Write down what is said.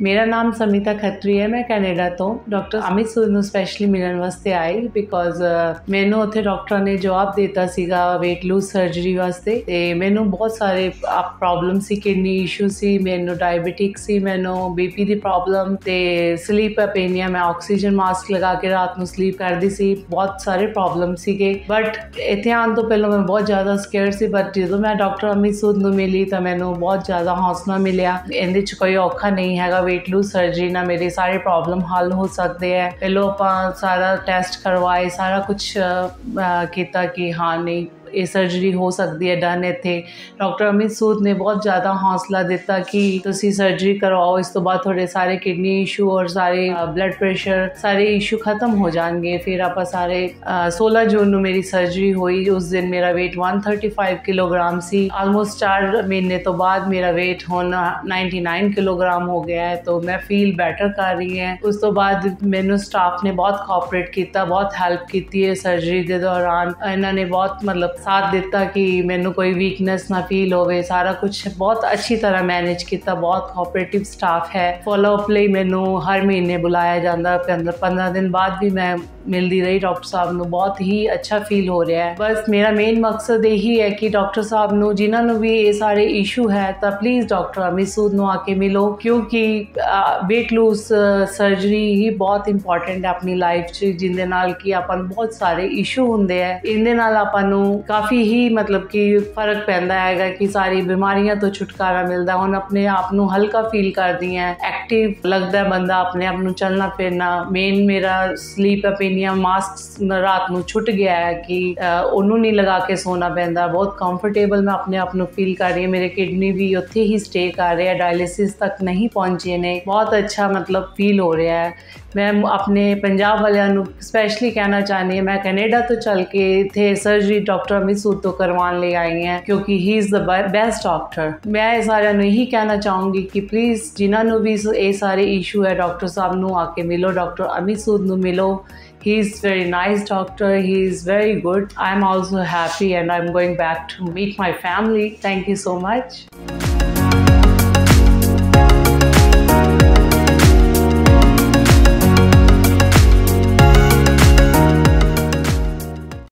ਮੇਰਾ ਨਾਮ ਸਮਿਤਾ ਖੱਤਰੀ ਹੈ ਮੈਂ ਕੈਨੇਡਾ ਤੋਂ ਡਾਕਟਰ ਅਮਿਤ ਸੂਦ ਨੂੰ ਸਪੈਸ਼ਲੀ ਮਿਲਣ ਵਾਸਤੇ ਆਈ ਬਿਕੋਜ਼ ਮੈਨੂੰ ਉੱਥੇ ਡਾਕਟਰ ਨੇ ਜਵਾਬ ਦਿੱਤਾ ਸੀਗਾ weight lose ਸਰਜਰੀ ਵਾਸਤੇ ਤੇ ਮੈਨੂੰ ਬਹੁਤ ਸਾਰੇ ਪ੍ਰੋਬਲਮ ਸੀ ਕਿਡਨੀ ਇਸ਼ੂ ਸੀ ਮੈਨੂੰ ਡਾਇਬੀਟਿਕ ਸੀ ਮੈਨੂੰ ਬੀਪੀ ਦੀ ਪ੍ਰੋਬਲਮ ਤੇ ਸਲੀਪ ਅਪੇਨੀਆ ਮੈਂ ਆਕਸੀਜਨ ਮਾਸਕ ਲਗਾ ਕੇ ਰਾਤ ਨੂੰ ਸਲੀਪ ਕਰਦੀ ਸੀ ਬਹੁਤ ਸਾਰੇ ਪ੍ਰੋਬਲਮ ਸੀਗੇ ਬਟ ਇੱਥੇ ਆਉਣ ਤੋਂ ਪਹਿਲਾਂ ਮੈਂ ਬਹੁਤ ਜ਼ਿਆਦਾ ਸਕੇਅਰ ਸੀ ਬਟ ਜਦੋਂ ਮੈਂ ਡਾਕਟਰ ਅਮਿਤ ਸੂਦ ਨੂੰ ਮਿਲੀ ਤਾਂ ਮੈਨੂੰ ਬਹੁਤ ਜ਼ਿਆਦਾ ਹੌਸਲਾ ਮਿਲਿਆ ਇਹਦੇ 'ਚ ਕੋਈ ਔਖਾ ਨਹੀਂ ਹੈਗਾ weight lose ਸਰਜਰੀ ਨਾਲ ਮੇਰੇ ਸਾਰੇ ਪ੍ਰੋਬਲਮ ਹੱਲ ਹੋ ਸਕਦੇ ਹੈ। ਪਹਿਲੋਂ ਆਪਾਂ ਸਾਰਾ ਟੈਸਟ ਕਰਵਾਏ, ਸਾਰਾ ਕੁਝ ਕੀਤਾ ਕਿ ਹਾਂ, ਨਹੀਂ ਇਹ ਸਰਜਰੀ ਹੋ ਸਕਦੀ ਹੈ ਡਨ ਇੱਥੇ। ਡਾਕਟਰ ਅਮਿਤ ਸੂਦ ਨੇ ਬਹੁਤ ਜ਼ਿਆਦਾ ਹੌਸਲਾ ਦਿੱਤਾ ਕਿ ਤੁਸੀਂ ਸਰਜਰੀ ਕਰਵਾਓ। ਇਸ ਤੋਂ ਬਾਅਦ ਤੁਹਾਡੇ ਸਾਰੇ ਕਿਡਨੀ ਇਸ਼ੂ ਔਰ ਸਾਰੇ ਬਲੱਡ ਪ੍ਰੈਸ਼ਰ ਸਾਰੇ ਇਸ਼ੂ ਖਤਮ ਹੋ ਜਾਣਗੇ। ਫਿਰ ਆਪਾਂ ਸਾਰੇ 16 ਜੂਨ ਨੂੰ ਮੇਰੀ ਸਰਜਰੀ ਹੋਈ। ਉਸ ਦਿਨ ਮੇਰਾ weight 135 ਕਿਲੋਗ੍ਰਾਮ ਸੀ। ਆਲਮੋਸਟ 4 ਮਹੀਨੇ ਤੋਂ ਬਾਅਦ ਮੇਰਾ weight ਹੁਣ 99 ਕਿਲੋਗ੍ਰਾਮ ਹੋ ਗਿਆ ਹੈ। ਤਾਂ ਮੈਂ ਫੀਲ ਬੈਟਰ ਕਰ ਰਹੀ ਹਾਂ। ਉਸ ਤੋਂ ਬਾਅਦ ਮੈਨੂੰ ਸਟਾਫ ਨੇ ਬਹੁਤ ਕੋਆਪਰੇਟ ਕੀਤਾ, ਬਹੁਤ ਹੈਲਪ ਕੀਤੀ ਹੈ ਸਰਜਰੀ ਦੇ ਦੌਰਾਨ। ਇਹਨਾਂ ਨੇ ਬਹੁਤ ਮਤਲਬ ਸਾਥ ਦਿੱਤਾ ਕਿ ਮੈਨੂੰ ਕੋਈ ਵੀਕਨੈਸ ਨਾ ਫੀਲ ਹੋਵੇ, ਸਾਰਾ ਕੁਝ ਬਹੁਤ ਅੱਛੀ ਤਰ੍ਹਾਂ ਮੈਨੇਜ ਕੀਤਾ, ਬਹੁਤ ਕੋਆਪਰੇਟਿਵ ਸਟਾਫ ਹੈ। ਫੋਲੋ ਅਪ ਲਈ ਮੈਨੂੰ ਹਰ ਮਹੀਨੇ ਬੁਲਾਇਆ ਜਾਂਦਾ 15 ਦਿਨ ਬਾਅਦ ਵੀ ਮੈਂ ਮਿਲਦੀ ਰਹੀ ਡਾਕਟਰ ਸਾਹਿਬ ਨੂੰ, ਬਹੁਤ ਹੀ ਅੱਛਾ ਫੀਲ ਹੋ ਰਿਹਾ ਹੈ। ਬਸ ਮੇਰਾ ਮੇਨ ਮਕਸਦ ਇਹੀ ਹੈ ਕਿ ਡਾਕਟਰ ਸਾਹਿਬ ਨੂੰ, ਜਿਨ੍ਹਾਂ ਨੂੰ ਵੀ ਇਹ ਸਾਰੇ ਇਸ਼ੂ ਹੈ, ਤਾਂ ਪਲੀਜ਼ ਡਾਕਟਰ ਅਮਿਤ ਸੂਦ ਨੂੰ ਆ ਕੇ ਮਿਲੋ, ਕਿਉਂਕਿ weight lose ਸਰਜਰੀ ਹੀ ਬਹੁਤ ਇੰਪੋਰਟੈਂਟ ਹੈ ਆਪਣੀ ਲਾਈਫ 'ਚ, ਜਿੰਦੇ ਨਾਲ ਕਿ ਆਪਾਂ ਨੂੰ ਬਹੁਤ ਸਾਰੇ ਇਸ਼ੂ ਹੁੰਦੇ ਆ ਇਹਦੇ ਨਾਲ ਆਪਾਂ ਨੂੰ ਕਾਫੀ ਹੀ ਮਤਲਬ ਕਿ ਫ਼ਰਕ ਪੈਂਦਾ ਹੈਗਾ ਕਿ ਸਾਰੀ ਬਿਮਾਰੀਆਂ ਤੋਂ ਛੁਟਕਾਰਾ ਮਿਲਦਾ। ਹੁਣ ਆਪਣੇ ਆਪ ਨੂੰ ਹਲਕਾ ਫੀਲ ਕਰਦੀ ਹੈ ਐਕਟਿਵ ਲੱਗਦਾ ਬੰਦਾ ਆਪਣੇ ਆਪ ਨੂੰ ਚੱਲਣਾ ਫਿਰਨਾ। ਮੇਨ ਮੇਰਾ ਸਲੀਪ ਅਪੀਨੀਆ ਮਾਸਕ ਰਾਤ ਨੂੰ ਛੁੱਟ ਗਿਆ ਹੈ ਕਿ ਉਹਨੂੰ ਨਹੀਂ ਲਗਾ ਕੇ ਸੋਣਾ ਪੈਂਦਾ। ਬਹੁਤ ਕੰਫਰਟੇਬਲ ਮੈਂ ਆਪਣੇ ਆਪ ਨੂੰ ਫੀਲ ਕਰ ਰਹੀ ਹਾਂ। ਮੇਰੇ ਕਿਡਨੀ ਵੀ ਉੱਥੇ ਹੀ ਸਟੇ ਕਰ ਰਿਹਾ। ਡਾਇਲਿਸਿਸ ਤੱਕ ਨਹੀਂ ਪਹੁੰਚੇ ਨੇ। ਬਹੁਤ ਅੱਛਾ ਮਤਲਬ ਫੀਲ ਹੋ ਰਿਹਾ ਹੈ। ਮੈਂ ਆਪਣੇ ਪੰਜਾਬ ਵਾਲਿਆਂ ਨੂੰ ਸਪੈਸ਼ਲੀ ਕਹਿਣਾ ਚਾਹਨੀ ਹਾਂ। ਮੈਂ ਕੈਨੇਡਾ ਤੋਂ ਚੱਲ ਕੇ ਇੱਥੇ ਸਰਜਰੀ ਡਾਕਟਰ ਅਮਿਤ ਸੂਦ ਤੋਂ ਕਰਵਾਉਣ ਲਈ ਆਈ ਹਾਂ, ਕਿਉਂਕਿ he is the best doctor ਮੈਂ ਇਹ ਸਾਰਿਆਂ ਨੂੰ ਇਹੀ ਕਹਿਣਾ ਚਾਹੂੰਗੀ ਕਿ ਪਲੀਜ਼ ਜਿਨ੍ਹਾਂ ਨੂੰ ਵੀ ਇਹ ਸਾਰੇ ਇਸ਼ੂ ਹੈ ਡਾਕਟਰ ਸਾਹਿਬ ਨੂੰ ਆ ਕੇ ਮਿਲੋ ਡਾਕਟਰ ਅਮਿਤ ਸੂਦ ਨੂੰ ਮਿਲੋ। He is very nice doctor, he is very good. I'm also happy and i'm going back to meet my family. Thank you so much.